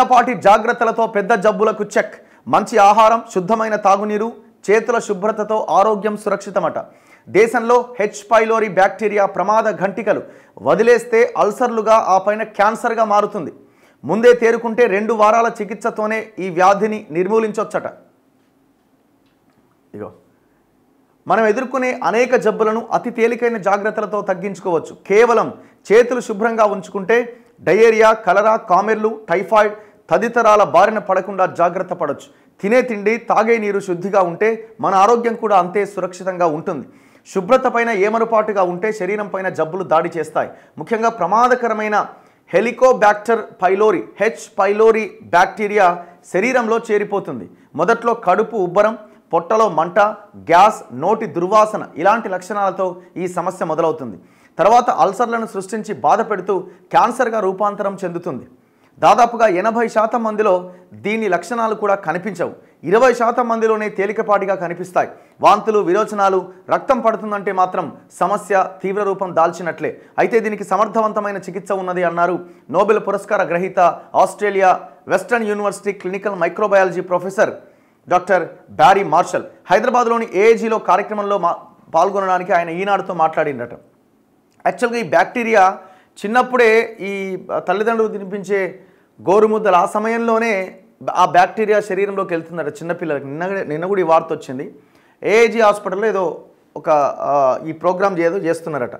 చిన్నపాటి జాగ్రత్తలతో పెద్ద జబ్బులకు చెక్. మంచి ఆహారం శుద్ధమైన తాగునీరు చేతుల శుభ్రతతో ఆరోగ్యం సురక్షితమట. దేశంలో హెచ్ పైలోరి బ్యాక్టీరియా ప్రమాద ఘంటికలు వదిలేస్తే అల్సర్లుగా ఆ పైన క్యాన్సర్గా మారుతుంది. ముందే తేరుకుంటే రెండు వారాల చికిత్సతోనే ఈ వ్యాధిని నిర్మూలించవచ్చట ఇగో. మనం ఎదుర్కొనే అనేక జబ్బులను అతి తేలికైన జాగ్రత్తలతో తగ్గించుకోవచ్చు. కేవలం చేతులు శుభ్రంగా ఉంచుకుంటే డయేరియా కలరా కామెర్లు టైఫాయిడ్ తదితరాల బారిన పడకుండా జాగ్రత్త పడవచ్చు తినే తిండి తాగే నీరు శుద్ధిగా ఉంటే మన ఆరోగ్యం కూడా అంతే సురక్షితంగా ఉంటుంది. శుభ్రత పైన ఏమరుపాటుగా ఉంటే శరీరం పైన జబ్బులు దాడి చేస్తాయి. ముఖ్యంగా ప్రమాదకరమైన helicobacter pylori H pylori bacteria శరీరంలో చేరిపోతుంది. మొదట్లో కడుపు ఉబ్బరం పొట్టలో మంట గ్యాస్ నోటి దుర్వాసన ఇలాంటి లక్షణాలతో ఈ సమస్య మొదలవుతుంది. తర్వాత అల్సర్లను సృష్టించి బాధ పెడుతూ క్యాన్సర్గా రూపాంతరం చెందుతుంది. దాదాపుగా ఎనభై శాతం మందిలో దీని లక్షణాలు కూడా కనిపించవు. ఇరవై శాతం మందిలోనే తేలికపాటిగా కనిపిస్తాయి. వాంతులు విరోచనాలు రక్తం పడుతుందంటే మాత్రం సమస్య తీవ్ర రూపం దాల్చినట్లే. అయితే దీనికి సమర్థవంతమైన చికిత్స ఉన్నది అన్నారు నోబెల్ పురస్కార గ్రహీత Australia western university clinical microbiology professor doctor Barry Marshall హైదరాబాద్లోని ఏఏజీలో కార్యక్రమంలో మా పాల్గొనడానికి ఆయన ఈనాడుతో మాట్లాడినట. యాక్చువల్గా ఈ బ్యాక్టీరియా చిన్నప్పుడే ఈ తల్లిదండ్రులు తినిపించే గోరుముద్దలు ఆ సమయంలోనే ఆ బ్యాక్టీరియా శరీరంలోకి వెళ్తుందట చిన్నపిల్లలకి నిన్న నిన్న కూడా ఈ వార్త వచ్చింది. ఏఏజీ హాస్పిటల్లో ఏదో ఒక ఈ ప్రోగ్రామ్ ఏదో చేస్తున్నారట.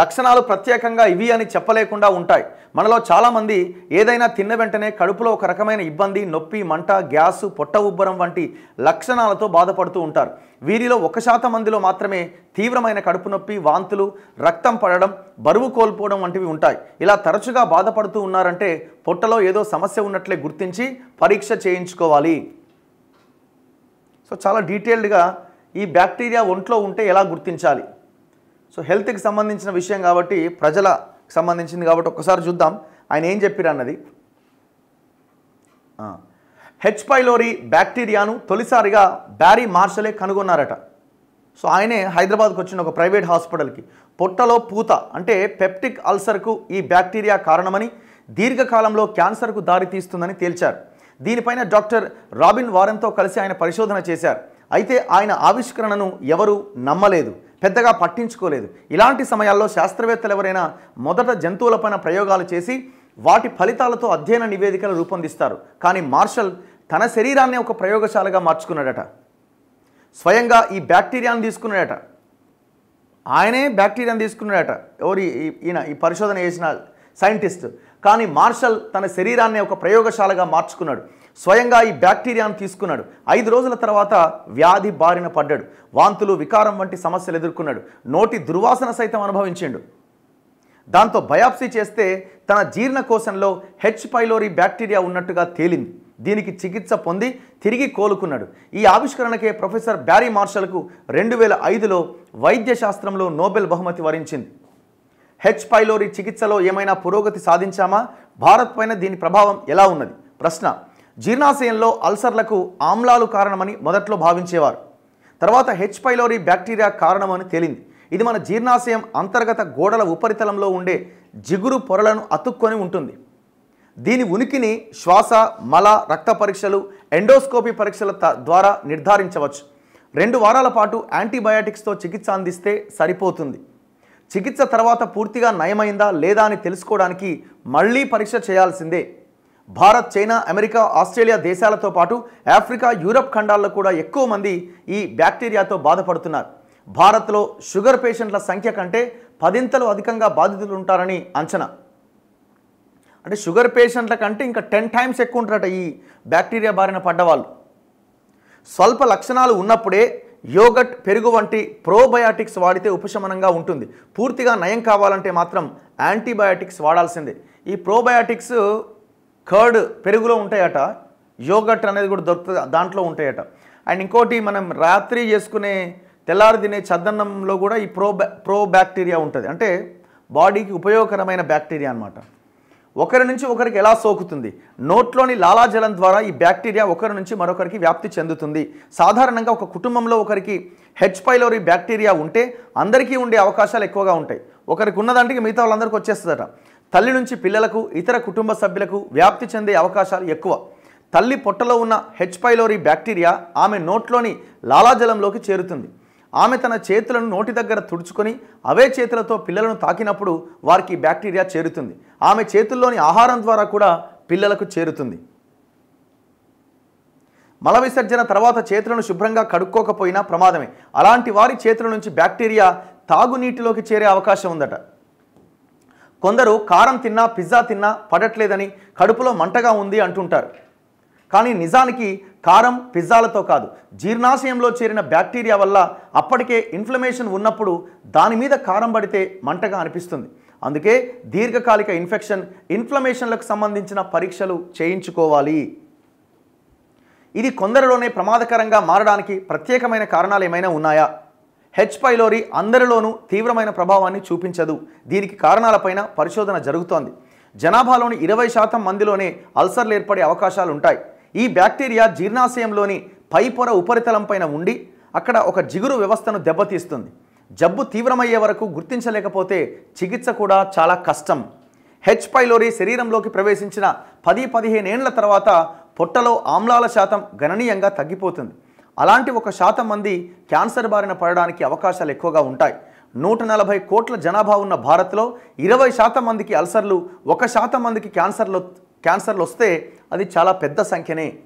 లక్షణాలు ప్రత్యేకంగా ఇవి అని చెప్పలేకుండా ఉంటాయి. మనలో చాలామంది ఏదైనా తిన్న వెంటనే కడుపులో ఒక రకమైన ఇబ్బంది నొప్పి మంట గ్యాసు పొట్ట ఉబ్బరం వంటి లక్షణాలతో బాధపడుతూ ఉంటారు. వీరిలో ఒక శాతం మందిలో మాత్రమే తీవ్రమైన కడుపు నొప్పి వాంతులు రక్తం పడడం బరువు కోల్పోవడం వంటివి ఉంటాయి. ఇలా తరచుగా బాధపడుతూ ఉన్నారంటే పొట్టలో ఏదో సమస్య ఉన్నట్లే గుర్తించి పరీక్ష చేయించుకోవాలి. సో చాలా డీటెయిల్డ్గా ఈ బ్యాక్టీరియా ఒంట్లో ఉంటే ఎలా గుర్తించాలి? సో హెల్త్కి సంబంధించిన విషయం కాబట్టి ప్రజలకు సంబంధించింది కాబట్టి ఒక్కసారి చూద్దాం. ఆయన ఏం చెప్పారు అన్నది? హెచ్ పైలోరి బ్యాక్టీరియాను తొలిసారిగా బ్యారీ మార్షలే కనుగొన్నారట. సో ఆయనే హైదరాబాద్కు వచ్చిన ఒక ప్రైవేట్ హాస్పిటల్కి. పొట్టలో పూత అంటే పెప్టిక్ అల్సర్కు ఈ బ్యాక్టీరియా కారణమని దీర్ఘకాలంలో క్యాన్సర్కు దారితీస్తుందని తేల్చారు. దీనిపైన డాక్టర్ రాబిన్ వారెన్తో కలిసి ఆయన పరిశోధన చేశారు. అయితే ఆయన ఆవిష్కరణను ఎవరూ నమ్మలేదు. పెద్దగా పట్టించుకోలేదు. ఇలాంటి సమయాల్లో శాస్త్రవేత్తలు ఎవరైనా మొదట జంతువులపైన ప్రయోగాలు చేసి వాటి ఫలితాలతో అధ్యయన నివేదికలు రూపొందిస్తారు. కానీ మార్షల్ తన శరీరాన్ని ఒక ప్రయోగశాలగా మార్చుకున్నాడట. స్వయంగా ఈ బ్యాక్టీరియాను తీసుకున్నాడట. ఆయనే బ్యాక్టీరియాను తీసుకున్నాడట. ఎవరు ఈ- ఈయన ఈ పరిశోధన చేసిన సైంటిస్ట్. కానీ మార్షల్ తన శరీరాన్ని ఒక ప్రయోగశాలగా మార్చుకున్నాడు. స్వయంగా ఈ బ్యాక్టీరియాను తీసుకున్నాడు. ఐదు రోజుల తర్వాత వ్యాధి బారిన పడ్డాడు. వాంతులు వికారం వంటి సమస్యలు ఎదుర్కొన్నాడు. నోటి దుర్వాసన సైతం అనుభవించిండు. దాంతో బయాప్సీ చేస్తే తన జీర్ణకోశంలో హెచ్ పైలోరి బ్యాక్టీరియా ఉన్నట్టుగా తేలింది. దీనికి చికిత్స పొంది తిరిగి కోలుకున్నాడు. ఈ ఆవిష్కరణకే ప్రొఫెసర్ బ్యారీ మార్షల్కు రెండు వేల ఐదులో వైద్య శాస్త్రంలో నోబెల్ బహుమతి వరించింది. హెచ్ పైలోరి చికిత్సలో ఏమైనా పురోగతి సాధించామా? భారత్ పైన దీని ప్రభావం ఎలా ఉన్నది? ప్రశ్న. జీర్ణాశయంలో అల్సర్లకు ఆమ్లాలు కారణమని మొదట్లో భావించేవారు. తర్వాత హెచ్ పైలోరీ బ్యాక్టీరియా కారణమని తేలింది. ఇది మన జీర్ణాశయం అంతర్గత గోడల ఉపరితలంలో ఉండే జిగురు పొరలను అతుక్కొని ఉంటుంది. దీని ఉనికిని శ్వాస మల రక్త పరీక్షలు ఎండోస్కోపీ పరీక్షల త- ద్వారా నిర్ధారించవచ్చు. రెండు వారాల పాటు యాంటీబయాటిక్స్తో చికిత్స అందిస్తే సరిపోతుంది. చికిత్స తర్వాత పూర్తిగా నయమైందా లేదా అని తెలుసుకోవడానికి మళ్ళీ పరీక్ష చేయాల్సిందే. భారత్ చైనా అమెరికా ఆస్ట్రేలియా దేశాలతో పాటు ఆఫ్రికా యూరప్ ఖండాల్లో కూడా ఎక్కువ మంది ఈ బ్యాక్టీరియాతో బాధపడుతున్నారు. భారత్లో షుగర్ పేషెంట్ల సంఖ్య కంటే పదింతలు అధికంగా బాధితులు ఉంటారని అంచనా. అంటే షుగర్ పేషెంట్ల కంటే ఇంకా టెన్ టైమ్స్ ఎక్కువ ఉంటారట ఈ బ్యాక్టీరియా బారిన పడ్డవాళ్ళు. స్వల్ప లక్షణాలు ఉన్నప్పుడే యోగట్ పెరుగు వంటి ప్రోబయాటిక్స్ వాడితే ఉపశమనంగా ఉంటుంది. పూర్తిగా నయం కావాలంటే మాత్రం యాంటీబయాటిక్స్ వాడాల్సిందే. ఈ ప్రోబయాటిక్స్ కర్డ్ పెరుగులో ఉంటాయట యోగట్ అనేది కూడా దొరుకుతుంది దాంట్లో ఉంటాయట. అండ్ ఇంకోటి మనం రాత్రి చేసుకునే తెల్లారి తినే చద్దన్నంలో కూడా ఈ ప్రో ప్రో బ్యాక్టీరియా ఉంటుంది. అంటే బాడీకి ఉపయోగకరమైన బ్యాక్టీరియా అన్నమాట. ఒకరి నుంచి ఒకరికి ఎలా సోకుతుంది? నోట్లోని లాలాజలం ద్వారా ఈ బ్యాక్టీరియా ఒకరి నుంచి మరొకరికి వ్యాప్తి చెందుతుంది. సాధారణంగా ఒక కుటుంబంలో ఒకరికి హెచ్ పైలోరి బ్యాక్టీరియా ఉంటే అందరికీ ఉండే అవకాశాలు ఎక్కువగా ఉంటాయి. ఒకరికి ఉన్నదంటే మిగతా వాళ్ళందరికీ వచ్చేస్తుందట. తల్లి నుంచి పిల్లలకు ఇతర కుటుంబ సభ్యులకు వ్యాప్తి చెందే అవకాశాలు ఎక్కువ. తల్లి పొట్టలో ఉన్న హెచ్ పైలోరీ బ్యాక్టీరియా ఆమె నోట్లోని లాలాజలంలోకి చేరుతుంది. ఆమె తన చేతులను నోటి దగ్గర తుడుచుకొని అవే చేతులతో పిల్లలను తాకినప్పుడు వారికి బ్యాక్టీరియా చేరుతుంది. ఆమె చేతుల్లోని ఆహారం ద్వారా కూడా పిల్లలకు చేరుతుంది. మల విసర్జన తర్వాత చేతులను శుభ్రంగా కడుక్కోకపోయినా ప్రమాదమే. అలాంటి వారి చేతుల నుంచి బ్యాక్టీరియా తాగునీటిలోకి చేరే అవకాశం ఉందట. కొందరు కారం తిన్నా పిజ్జా తిన్నా పడట్లేదని కడుపులో మంటగా ఉంది అంటుంటారు. కానీ నిజానికి కారం పిజ్జాలతో కాదు. జీర్ణాశయంలో చేరిన బ్యాక్టీరియా వల్ల అప్పటికే ఇన్ఫ్లమేషన్ ఉన్నప్పుడు దాని మీద కారం పడితే మంటగా అనిపిస్తుంది. అందుకే దీర్ఘకాలిక ఇన్ఫెక్షన్ ఇన్ఫ్లమేషన్లకు సంబంధించిన పరీక్షలు చేయించుకోవాలి. ఇది కొందరిలోనే ప్రమాదకరంగా మారడానికి ప్రత్యేకమైన కారణాలు ఏమైనా ఉన్నాయా? హెచ్ పైలోరి అందరిలోనూ తీవ్రమైన ప్రభావాన్ని చూపించదు. దీనికి కారణాలపైన పరిశోధన జరుగుతోంది. జనాభాలోని ఇరవై శాతం మందిలోనే అల్సర్లు ఏర్పడే అవకాశాలు ఉంటాయి ఈ బ్యాక్టీరియా జీర్ణాశయంలోని పై పొర ఉపరితలంపైన ఉండి అక్కడ ఒక జిగురు వ్యవస్థను దెబ్బతీస్తుంది. జబ్బు తీవ్రమయ్యే వరకు గుర్తించలేకపోతే చికిత్స కూడా చాలా కష్టం. హెచ్ పైలోరి శరీరంలోకి ప్రవేశించిన పది పదిహేనేండ్ల తర్వాత పొట్టలో ఆమ్లాల శాతం గణనీయంగా తగ్గిపోతుంది. అలాంటి ఒక శాతం మంది క్యాన్సర్ బారిన పడడానికి అవకాశాలు ఎక్కువగా ఉంటాయి. నూట నలభై కోట్ల జనాభా ఉన్న భారత్లో ఇరవై శాతం మందికి అల్సర్లు ఒక శాతం మందికి క్యాన్సర్లు క్యాన్సర్లు వస్తే అది చాలా పెద్ద సంఖ్యనే.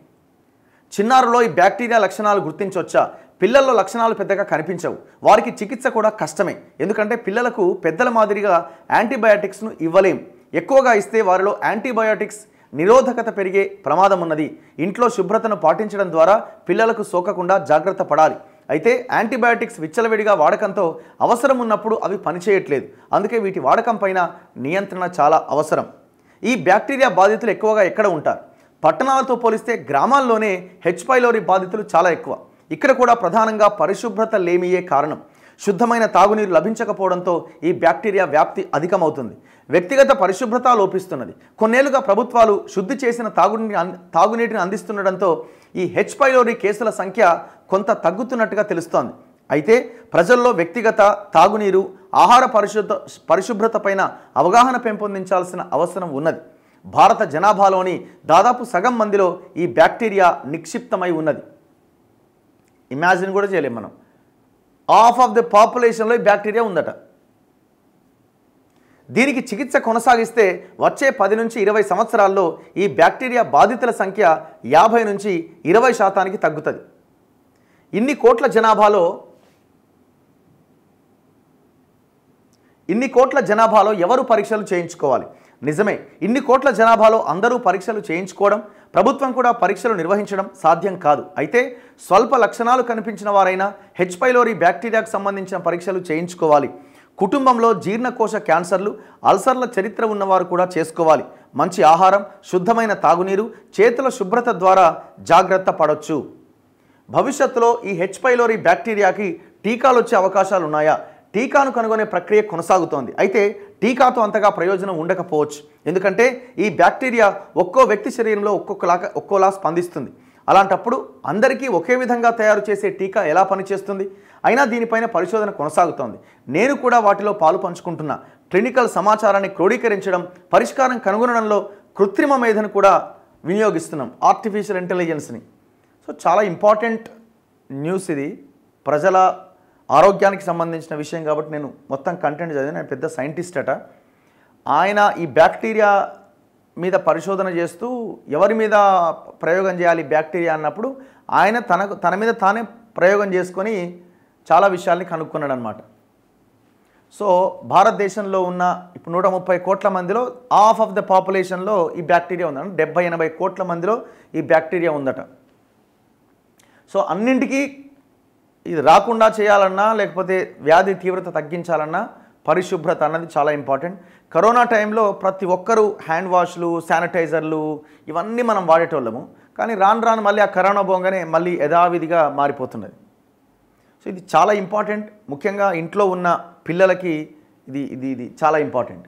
చిన్నారులో ఈ బ్యాక్టీరియా లక్షణాలు గుర్తించవచ్చా పిల్లల్లో లక్షణాలు పెద్దగా కనిపించవు. వారికి చికిత్స కూడా కష్టమే. ఎందుకంటే పిల్లలకు పెద్దల మాదిరిగా యాంటీబయాటిక్స్ను ఇవ్వలేం. ఎక్కువగా ఇస్తే వారిలో యాంటీబయాటిక్స్ నిరోధకత పెరిగే ప్రమాదం ఉన్నది ఇంట్లో శుభ్రతను పాటించడం ద్వారా పిల్లలకు సోకకుండా జాగ్రత్త పడాలి. అయితే యాంటీబయాటిక్స్ విచ్చలవిడిగా వాడకంతో అవసరం ఉన్నప్పుడు అవి పనిచేయట్లేదు. అందుకే వీటి వాడకం పైన నియంత్రణ చాలా అవసరం. ఈ బ్యాక్టీరియా బాధితులు ఎక్కువగా ఎక్కడ ఉంటారు? పట్టణాలతో పోలిస్తే గ్రామాల్లోనే హెచ్ పైలోరీ బాధితులు చాలా ఎక్కువ. ఇక్కడ కూడా ప్రధానంగా పరిశుభ్రత లేమియే కారణం. శుద్ధమైన తాగునీరు లభించకపోవడంతో ఈ బ్యాక్టీరియా వ్యాప్తి అధికమవుతుంది. వ్యక్తిగత పరిశుభ్రత లోపిస్తున్నది. కొన్నేళ్ళుగా ప్రభుత్వాలు శుద్ధి చేసిన తాగునీటిని తాగునీటిని అందిస్తుండడంతో ఈ హెచ్ పైలోరీ కేసుల సంఖ్య కొంత తగ్గుతున్నట్టుగా తెలుస్తోంది. అయితే ప్రజల్లో వ్యక్తిగత తాగునీరు ఆహార పరిశుద్ధ పరిశుభ్రత పైన అవగాహన పెంపొందించాల్సిన అవసరం ఉన్నది. భారత జనాభాలోని దాదాపు సగం మందిలో ఈ బ్యాక్టీరియా నిక్షిప్తమై ఉన్నది. ఇమాజిన్ కూడా చేయలేం మనం. హాఫ్ ఆఫ్ ది పాపులేషన్లో ఈ బ్యాక్టీరియా ఉందట. దీనికి చికిత్స కొనసాగిస్తే వచ్చే పది నుంచి ఇరవై సంవత్సరాల్లో ఈ బ్యాక్టీరియా బాధితుల సంఖ్య యాభై నుంచి ఇరవై శాతానికి తగ్గుతుంది. ఇన్ని కోట్ల జనాభాలో ఇన్ని కోట్ల జనాభాలో ఎవరు పరీక్షలు చేయించుకోవాలి? నిజమే ఇన్ని కోట్ల జనాభాలో అందరూ పరీక్షలు చేయించుకోవడం ప్రభుత్వం కూడా పరీక్షలు నిర్వహించడం సాధ్యం కాదు. అయితే స్వల్ప లక్షణాలు కనిపించిన వారైనా హెచ్ పైలోరీ బ్యాక్టీరియాకు సంబంధించిన పరీక్షలు చేయించుకోవాలి. కుటుంబంలో జీర్ణకోశ క్యాన్సర్లు అల్సర్ల చరిత్ర ఉన్నవారు కూడా చేసుకోవాలి. మంచి ఆహారం శుద్ధమైన తాగునీరు చేతుల శుభ్రత ద్వారా జాగ్రత్త పడవచ్చు భవిష్యత్తులో ఈ హెచ్ పైలోరీ బ్యాక్టీరియాకి టీకాలు వచ్చే అవకాశాలు ఉన్నాయా టీకాను కనుగొనే ప్రక్రియ కొనసాగుతోంది. అయితే టీకాతో అంతగా ప్రయోజనం ఉండకపోవచ్చు. ఎందుకంటే ఈ బ్యాక్టీరియా ఒక్కో వ్యక్తి శరీరంలో ఒక్కొక్కలాగా ఒక్కోలా స్పందిస్తుంది. అలాంటప్పుడు అందరికీ ఒకే విధంగా తయారు చేసే టీకా ఎలా పనిచేస్తుంది? అయినా దీనిపైన పరిశోధన కొనసాగుతోంది. నేను కూడా వాటిలో పాలు పంచుకుంటున్నా. క్లినికల్ సమాచారాన్ని క్రోడీకరించడం పరిష్కారం కనుగొనడంలో కృత్రిమ మేధను కూడా వినియోగిస్తున్నాం. ఆర్టిఫిషియల్ ఇంటెలిజెన్స్ని సో చాలా ఇంపార్టెంట్ న్యూస్ ఇది. ప్రజల ఆరోగ్యానికి సంబంధించిన విషయం కాబట్టి నేను మొత్తం కంటెంట్ చదివాను నేను పెద్ద సైంటిస్ట్ అట. ఆయన ఈ బ్యాక్టీరియా మీద పరిశోధన చేస్తూ ఎవరి మీద ప్రయోగం చేయాలి బ్యాక్టీరియా అన్నప్పుడు ఆయన తనకు తన మీద తానే ప్రయోగం చేసుకొని చాలా విషయాల్ని కనుక్కున్నాడు అనమాట సో భారతదేశంలో ఉన్న ఇప్పుడు నూట ముప్పై కోట్ల మందిలో హాఫ్ ఆఫ్ ద పాపులేషన్లో ఈ బ్యాక్టీరియా ఉందట. డెబ్బై ఎనభై కోట్ల మందిలో ఈ బ్యాక్టీరియా ఉందట. సో అన్నింటికీ ఇది రాకుండా చేయాలన్నా లేకపోతే వ్యాధి తీవ్రత తగ్గించాలన్నా పరిశుభ్రత అన్నది చాలా ఇంపార్టెంట్. కరోనా టైంలో ప్రతి ఒక్కరూ హ్యాండ్ వాష్లు శానిటైజర్లు ఇవన్నీ మనం వాడేటోళ్ళము. కానీ రాను రాను మళ్ళీ ఆ కరోనా పోగానే మళ్ళీ యథావిధిగా మారిపోతున్నది. సో ఇది చాలా ఇంపార్టెంట్. ముఖ్యంగా ఇంట్లో ఉన్న పిల్లలకి ఇది ఇది ఇది చాలా ఇంపార్టెంట్.